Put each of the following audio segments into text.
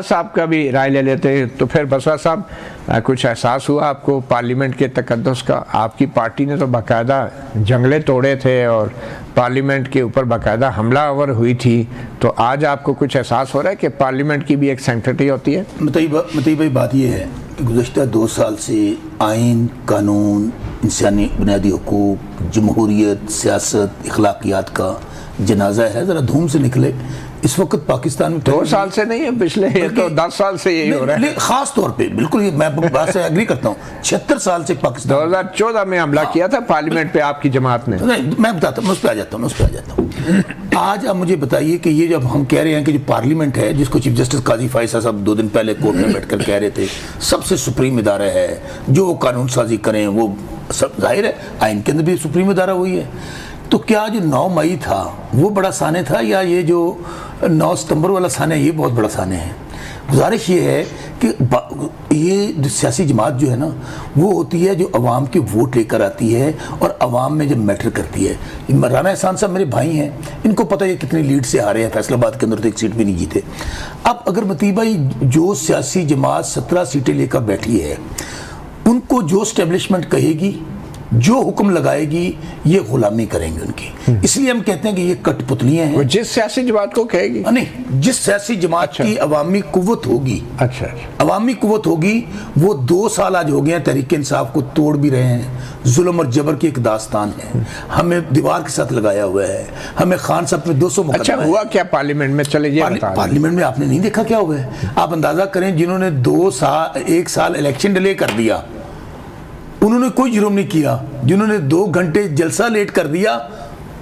साहब का भी राय ले लेते हैं। तो फिर बसवा साहब कुछ एहसास हुआ आपको पार्लियामेंट के तकदस का? आपकी पार्टी ने तो बाकायदा जंगले तोड़े थे और पार्लियामेंट के ऊपर बाकायदा हमलावर हुई थी। तो आज आपको कुछ एहसास हो रहा है कि पार्लियामेंट की भी एक सेंटिटी होती है? मतई भाई, बात यह है गुजशत दो साल से आइन, कानून, इंसानी बुनियादी हकूक जमहूरीत सियासत अखलाकियात का जनाजा है। ज़रा धूम से निकले। इस वक्त पाकिस्तान में दो साल से नहीं है पिछले ये तो दस साल से यही हो रहा है। खास तौर पे बिल्कुल ये मैं बात से एग्री करता हूँ। छिहत्तर साल से पाकिस्तान दो हज़ार चौदह में हमला किया था पार्लियामेंट पे आपकी जमात ने। नहीं मैं बताता हूँ उस पर आ जाता हूँ उस पर आ जाता हूँ। आज आप मुझे बताइए कि ये जब हम कह रहे हैं कि जो पार्लियामेंट है जिसको चीफ जस्टिस काजी फाइसा साहब दो दिन पहले कोर्ट में बैठकर कह रहे थे सबसे सुप्रीम इदारा है। जो कानून साजी करें वो सब ज़ाहिर है आइन के अंदर भी सुप्रीम इदारा हुई है। तो क्या जो नौ मई था वो बड़ा साने था या ये जो नौ सितंबर वाला साने, ये बहुत बड़ा साने है। गुजारिश ये है कि ये जो सियासी जमात जो है ना, वो होती है जो अवाम के वोट लेकर आती है और अवाम में जब मैटर करती है। राना एहसान साहब मेरे भाई हैं, इनको पता है कितनी लीड से आ रहे हैं, फैसलाबाद के अंदर तो एक सीट भी नहीं जीते। अब अगर मतीबाई जो सियासी जमात सत्रह सीटें लेकर बैठी है, उनको जो स्टेब्लिशमेंट कहेगी जो हुक्म लगाएगी ये गुलामी करेंगे उनकी। हम्म। इसलिए हम कहते हैं कि ये कठपुतलियाँ हैं। जिस सियासी जमात को कहेगी। नहीं जिस सियासी जमात अच्छा। की अवामी कुत होगी। अच्छा अवामी कुत होगी वो दो साल आज हो गए तरीके इंसाफ को तोड़ भी रहे हैं। जुल्म और जबर की एक दास्तान है। हम्म। हमें दीवार के साथ लगाया हुआ है। हमें खान साहब में दो सौ अच्छा हुआ क्या पार्लियामेंट में? चले पार्लि, पार्लियामेंट में आपने नहीं देखा क्या हुआ है? आप अंदाज़ा करें जिन्होंने दो साल एक साल इलेक्शन डिले कर दिया उन्होंने कोई जुर्म नहीं किया। जिन्होंने दो घंटे जलसा लेट कर दिया,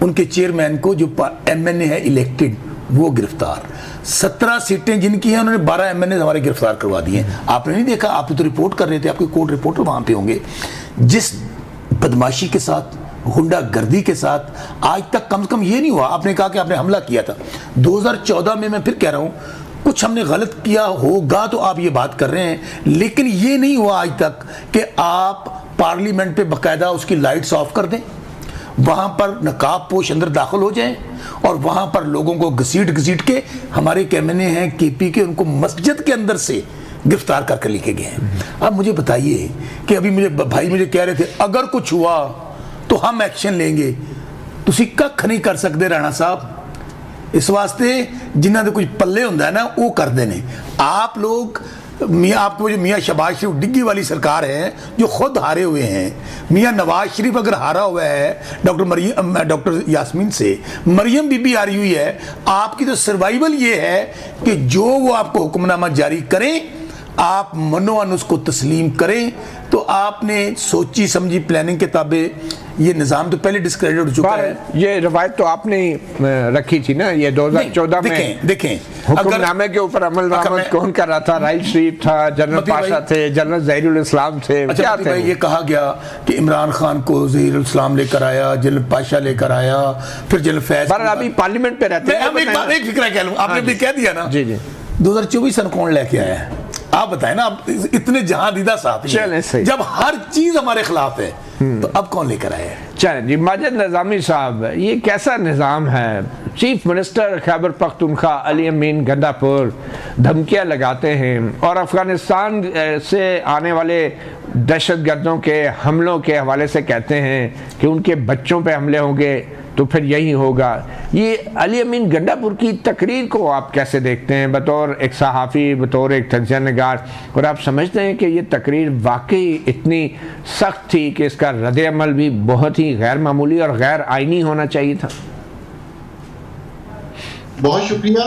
उनके चेयरमैन को जो एम एन ए है इलेक्टेड वो गिरफ़्तार। सत्रह सीटें जिनकी हैं, उन्होंने बारह एम एन ए हमारे गिरफ़्तार करवा दिए। आपने नहीं देखा? आप तो रिपोर्ट कर रहे थे, आपके कोर्ट रिपोर्टर वहाँ पे होंगे। जिस बदमाशी के साथ गुंडा गर्दी के साथ आज तक कम से कम ये नहीं हुआ। आपने कहा कि आपने हमला किया था। 2014 में मैं फिर कह रहा हूँ, कुछ हमने गलत किया होगा तो आप ये बात कर रहे हैं। लेकिन ये नहीं हुआ आज तक कि आप पार्लियामेंट पे बकायदा उसकी लाइट्स ऑफ़ कर दें। वहाँ पर नकाब पोश अंदर दाखिल हो जाएँ और वहाँ पर लोगों को घसीट घसीट के हमारे कैमने हैं के पी के, उनको मस्जिद के अंदर से गिरफ़्तार करके लेके गए हैं। अब मुझे बताइए कि अभी मुझे भाई मुझे कह रहे थे, अगर कुछ हुआ तो हम एक्शन लेंगे। ਤੁਸੀਂ कख नहीं कर सकते राणा साहब। इस वास्ते जिन्होंने कुछ पल्ले होंगे ना, वो करते हैं आप लोग मियाँ, आपको जो मियाँ शबाज शरीफ, डिग्गी वाली सरकार है, जो खुद हारे हुए हैं। मियाँ नवाज़ शरीफ अगर हारा हुआ है, डॉक्टर मरियम डॉक्टर यासमीन से, मरियम बीबी हारी हुई है, आपकी तो सर्वाइवल ये है कि जो वो आपको हुक्मनामा जारी करें आप मनो मनोअन उसको तस्लीम करें तो आपने सोची समझी प्लानिंग के ताबे ये निज़ाम तो पहले डिस्क्रेडिट हो चुका है। ये रवायत तो आपने रखी थी ना ये 2014 में? देखें हुक्मनामे के ऊपर अमल कौन कर रहा था? राइट शरीफ था जनरल पाशा थे जनरल जहीरुल इस्लाम थे अच्छा क्या थे? ये कहा गया कि इमरान खान को जहीरुल इस्लाम लेकर आया जनरल पाशा लेकर आया फिर जनरल फैज अभी पार्लियामेंट पे रहते हैं आपने हाँ भी कह दिया ना जी जी। 2024 सन कौन लेके आया है? आप बताए ना आप इतने जहाँ दीदा साथ जब हर चीज़ हमारे खिलाफ है हम्म। तो अब कौन लेकर आए चले जी माजिद निज़ामी साहब ये कैसा निज़ाम है? चीफ मिनिस्टर खैबर पख्तनखा अली अमीन गंदापुर धमकियाँ लगाते हैं और अफ़गानिस्तान से आने वाले दहशत गर्दों के हमलों के हवाले से कहते हैं कि उनके बच्चों पे हमले होंगे। तो फिर यही होगा। ये अली अमीन गंडापुर की तकरीर को आप कैसे देखते हैं? बतौर एक सहाफ़ी, बतौर एक तजिया नगार और आप समझते हैं कि ये तकरीर वाकई इतनी सख्त थी कि इसका रद्द अमल भी बहुत ही गैर मामूली और गैर आइनी होना चाहिए था। बहुत शुक्रिया।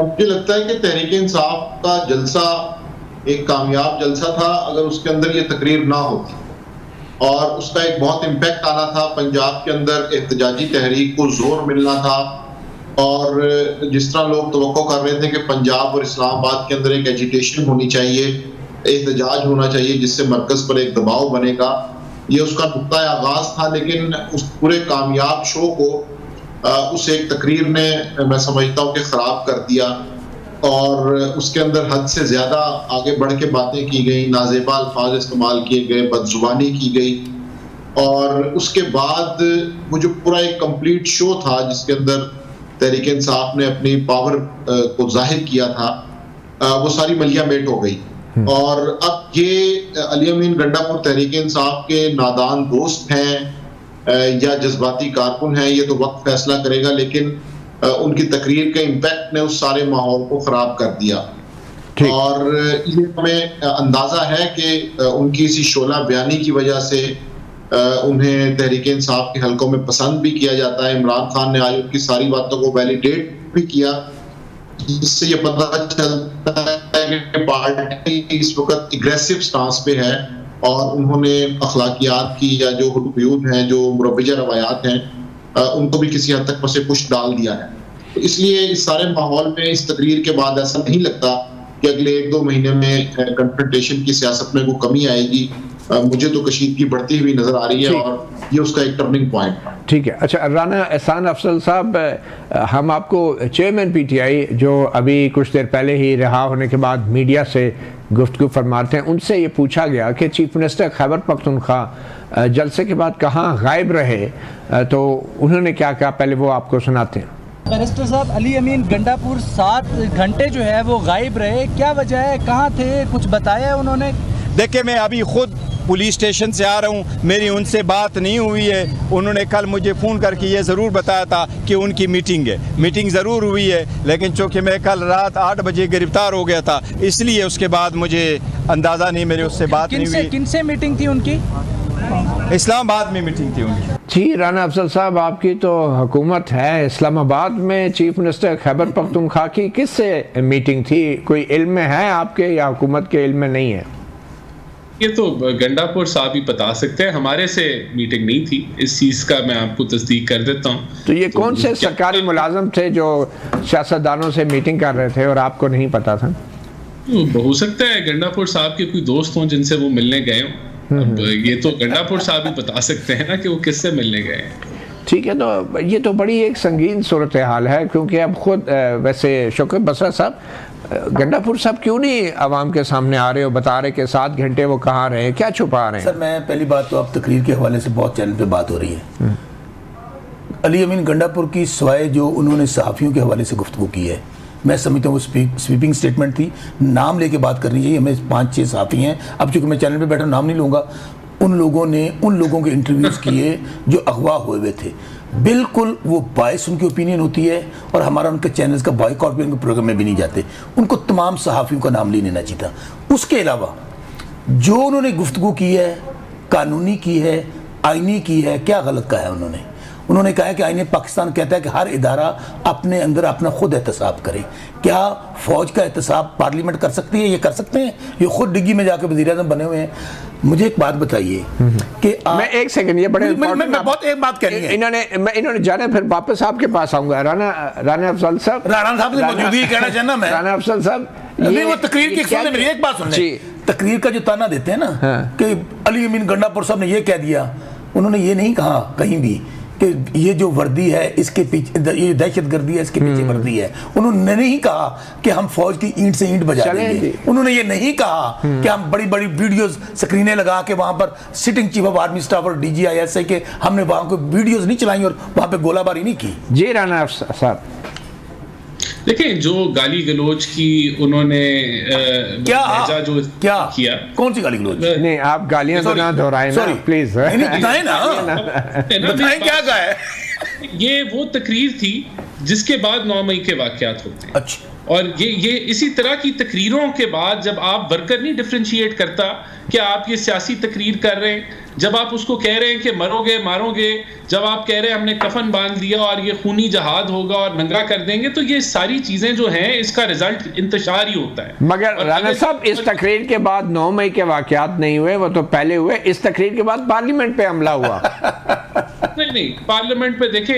मुझे लगता है कि तहरीक इंसाफ का जलसा एक कामयाब जलसा था, अगर उसके अंदर ये तकरीर ना होती। और उसका एक बहुत इम्पैक्ट आना था। पंजाब के अंदर एहतजाजी तहरीक को ज़ोर मिलना था और जिस तरह लोग तो कर रहे थे कि पंजाब और इस्लामाबाद के अंदर एक एजुटेशन होनी चाहिए, एहतजाज होना चाहिए, जिससे मरकज पर एक दबाव बनेगा। ये उसका नुकता आगाज़ था, लेकिन उस पूरे कामयाब शो को उस एक तकरीर ने मैं समझता हूँ कि ख़राब कर दिया। और उसके अंदर हद से ज़्यादा आगे बढ़ के बातें की गई नाजेबा अल्फाज इस्तेमाल किए गए बदजुबानी की गई। और उसके बाद वो जो पूरा एक कंप्लीट शो था जिसके अंदर तहरीक इंसाफ ने अपनी पावर को ज़ाहिर किया था वो सारी मलिया मेट हो गई। और अब ये अली अमीन गंडापुर तहरीक इंसाफ के नादान दोस्त हैं या जज्बाती कारकुन हैं ये तो वक्त फैसला करेगा लेकिन उनकी तकरीर के इम्पैक्ट ने उस सारे माहौल को ख़राब कर दिया। और ये हमें अंदाज़ा है कि उनकी इसी शोला बयानी की वजह से उन्हें तहरीक इंसाफ के हलकों में पसंद भी किया जाता है। इमरान खान ने आज उनकी सारी बातों को वैलिडेट भी किया। जिससे ये पता चलता है कि पार्टी इस वक्त एग्रेसिव स्टांस पे है और उन्होंने अखलाकियात की या जो हदूद हैं जो मुरबजा रवायात हैं उनको भी किसी हद तक पसे पुश डाल दिया है। तो इसलिए इस सारे माहौल में इस तकरीर के बाद ऐसा नहीं लगता कि अगले एक दो महीने में कंफ्रंटेशन की सियासत में वो कमी आएगी। मुझे तो कशीदगी बढ़ती हुई नज़र आ रही है और ये उसका एक टर्निंग पॉइंट ठीक है। अच्छा राना एहसान अफसल साहब हम आपको चेयरमैन पीटीआई जो अभी कुछ देर पहले ही रिहा होने के बाद मीडिया से गुफ्तु फरमाते हैं। उनसे ये पूछा गया कि चीफ मिनिस्टर खैबर पख्तनख्वा जलसे के बाद कहाँ गायब रहे तो उन्होंने क्या कहा? पहले वो आपको सुनाते हैं। बैरिस्टर साहब, अली अमीन गंडापुर सात घंटे जो है वो गायब रहे। क्या वजह है? कहाँ थे? कुछ बताया उन्होंने? देखिए मैं अभी खुद पुलिस स्टेशन से आ रहा हूँ। मेरी उनसे बात नहीं हुई है। उन्होंने कल मुझे फ़ोन करके ये ज़रूर बताया था कि उनकी मीटिंग है। मीटिंग ज़रूर हुई है लेकिन चूँकि मैं कल रात आठ बजे गिरफ़्तार हो गया था इसलिए उसके बाद मुझे अंदाज़ा नहीं मेरी उससे बात नहीं हुई। किन से मीटिंग थी उनकी? इस्लामाबाद में मीटिंग थी उनकी। जी राना अफजल साहब आपकी तो हुकूमत है इस्लामाबाद में। चीफ मिनिस्टर खैबर पख्तूनख्वा की किस से मीटिंग थी? कोई इल्म है आपके या हुकूमत के इल्म में नहीं है? ये तो गंडापुर साहब ही बता सकते हैं। हमारे से मीटिंग नहीं थी। इस चीज़ का मैं आपको तस्दीक कर देता हूँ। तो ये तो कौन से सरकारी मुलाजम थे जो सियासतदानों से मीटिंग कर रहे थे और आपको नहीं पता था? तो हो सकता है गंडापुर साहब के कोई दोस्त हों जिनसे वो मिलने गए हों। अब ये तो गंडापुर साहब ही बता सकते हैं ना कि वो किससे मिलने गए हैं। ठीक है तो ये तो बड़ी एक संगीन सूरत हाल है क्योंकि अब खुद वैसे शौकत बसरा साहब गंडापुर साहब क्यों नहीं आवाम के सामने आ रहे हो? बता रहे कि सात घंटे वो कहाँ रहे क्या छुपा रहे हैं? सर, मैं पहली बात तो अब तकरीर के हवाले से बहुत चैनल पे बात हो रही है। अली अमीन, गंडापुर की सवाए जो उन्होंने सहाफ़ियों के हवाले से गुफ्तु की है, मैं समझता हूँ वो स्वीपिंग स्टेटमेंट थी। नाम लेके बात करनी चाहिए, हमें पाँच छः साथी हैं। अब चूँकि मैं चैनल पे बैठा, नाम नहीं लूँगा, उन लोगों ने उन लोगों के इंटरव्यूज़ किए जो अगवा हुए हुए थे। बिल्कुल वो बायस उनकी ओपिनियन होती है और हमारा उनके चैनल्स का बॉयकॉट भी उनके प्रोग्राम में भी नहीं जाते। उनको तमाम सहाफ़ियों का नाम ले लेना चाहिए था। उसके अलावा, जो उन्होंने गुफ्तु की है, कानूनी की है आइनी की है, क्या गलत कहा है उन्होंने? उन्होंने कहा कि आईने पाकिस्तान कहता है कि हर इदारा अपने अंदर अपना खुद एहतसाब करे। क्या फौज का एहतसाब पार्लियामेंट कर सकती है? ये कर सकते हैं। ये खुद डिग्गी में जाकर वजी अजम बने हुए हैं। मुझे एक बात बताइए कि आ... मैं एक सेकंड ये बड़े मैं, मैं, मैं बहुत एक बात कहनी है। इन्होंने मैं इन्होंने जाने फिर वापस आपके पास आऊँगा। राना राना अफजल साहब। राना साहब से मौजूदगी कहना चाहना मैं। राना अफजल साहब नहीं वो तकरीर की सुनने मेरी एक बात सुनने। तकरीर का जो ताना देते हैं ना हाँ। कि अली अमीन गंडापुर साहब ने ये कह दिया। उन्होंने ये नहीं कहा कहीं भी कि ये जो वर्दी है इसके पीछे ये दहशत गर्दी है इसके पीछे हम्म। वर्दी है। उन्होंने नहीं कहा कि हम फौज की ईंट से ईंट बजा देंगे। उन्होंने ये नहीं कहा हम्म। कि हम बड़ी बड़ी वीडियोस स्क्रीनें लगा के वहाँ पर sitting chief of army staff और डीजीआईएसआई के हमने वहाँ को वीडियोस नहीं चलाई और वहाँ पे गोलाबारी नहीं की। जी राना साहब। देखिए जो गाली गलोच की उन्होंने क्या जो क्या? किया। कौन सी गाली गलोच? नहीं आप गालियाँ तो ना दोहराए ना प्लीज़ बताए ना। बताएँ क्या कहा है ये वो तकरीर थी जिसके बाद नौ मई के वाकयात होते हैं। अच्छा। और ये ये इसी तरह की तकरीरों के बाद जब आप वर्कर नहीं डिफ्रेंशिएट करता कि आप ये सियासी तकरीर कर रहे हैं। जब आप उसको कह रहे हैं कि मरोगे मारोगे जब आप कह रहे हैं हमने कफन बाँध दिया और ये खूनी जहाद होगा और नंगा कर देंगे तो ये सारी चीज़ें जो हैं इसका रिज़ल्ट इंतज़ार ही होता है। मगर राना साहब इस तकरीर के बाद नौ मई के वाकत नहीं हुए वो तो पहले हुए इस तकरीर के बाद पार्लियामेंट पे हमला हुआ। नहीं नहीं पार्लियामेंट पे देखे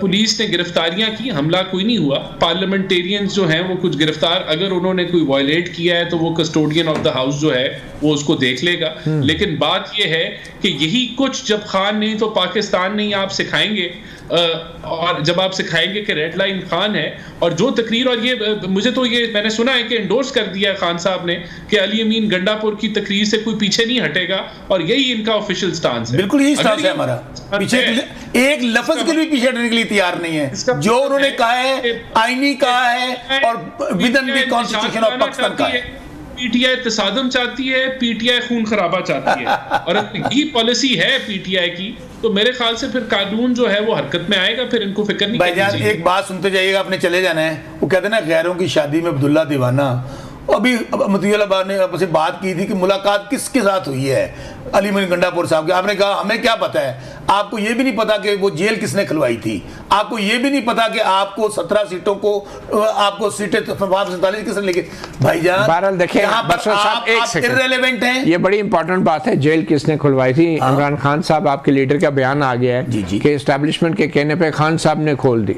पुलिस ने गिरफ्तारियाँ की हमला कोई नहीं हुआ। पार्लियामेंटेरियंस जो हैं वो कुछ गिरफ़्तार अगर उन्होंने कोई वायलेट किया है तो वो कस्टोडियन ऑफ़ द हाउस जो है वो उसको देख लेगा। हम्म। लेकिन बात ये है कि यही कुछ जब खान नहीं तो पाकिस्तान नहीं आप सिखाएँगे। और जब आप सिखाएँगे कि रेड लाइन खान है और जो तकरीर और ये मुझे तो ये मैंने सुना है कि इंडोर्स कर दिया खान साहब ने कि अली अमीन गंडापुर की तकरीर से कोई पीछे नहीं हटेगा और यही इनका ऑफिशियल स्टांस है। बिल्कुल यही स्टांस है हमारा। पीछे एक लफ्ज के लिए पीछे हटने के लिए तैयार नहीं है। जो उन्होंने कहा है आईनी कहा है और विदन भी कॉन्स्टिट्यूशन ऑफ़ पाकिस्तान का है। पीटीआई तसादम चाहती है पीटीआई खून खराबा चाहती है। और यही पॉलिसी है पीटीआई की तो मेरे ख्याल से फिर कानून जो है वो हरकत में आएगा फिर इनको फ़िक्र नहीं भाईजान एक बात सुनते जाइएगा आपने चले जाना है। वो कहते ना गैरों की शादी में अब्दुल्ला दीवाना। अभी मतीला ने आपसे बात की थी कि मुलाकात किसके साथ हुई है? अली मिन गंडापुर साहब की। आपने कहा हमें क्या पता है? आपको ये भी नहीं पता कि वो जेल किसने खुलवाई थी। आपको ये भी नहीं पता कि आपको सत्रह सीटों को आपको सीटें सैतालीस किसने लेके भाईजान बहरहाल देखिए इरेलीवेंट हैं। ये बड़ी इंपॉर्टेंट बात है जेल किसने खुलवाई थी। हाँ। इमरान खान साहब आपके लीडर का बयान आ गया है कि एस्टेब्लिशमेंट के कहने पे खान साहब ने खोल दी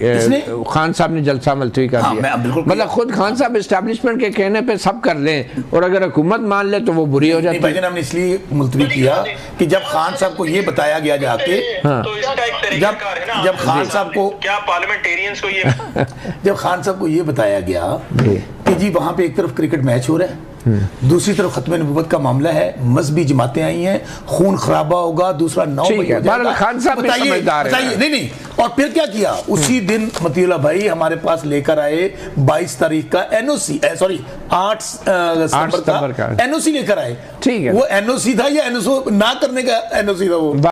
खान साहब ने जलसा मलतवी कर हाँ, दिया। मतलब खुद खान साहब एस्टेब्लिशमेंट के कहने पे सब कर लें और अगर हुकूमत मान ले तो वो बुरी हो जाती है। हमने इसलिए मुलतवी किया कि जब खान साहब को ये बताया गया जाके हाँ। तो जब जब खान साहब को क्या पार्लियामेंटेरियंस को ये? जब खान साहब को ये बताया गया कि जी वहाँ पे एक तरफ़ क्रिकेट मैच हो रहा है दूसरी तरफ़ खत्म नबूबत का मामला है मजहबी जमातें आई हैं खून खराबा होगा दूसरा नौ खान साहब बताइए बताइए नहीं नहीं और फिर क्या किया? उसी दिन मतीला भाई हमारे पास लेकर आए 22 तारीख का एनओसी सॉरी 8 सितंबर का एनओसी लेकर आए। ठीक है। वो एनओसी था या एनओसी ना करने का एनओसी था वो?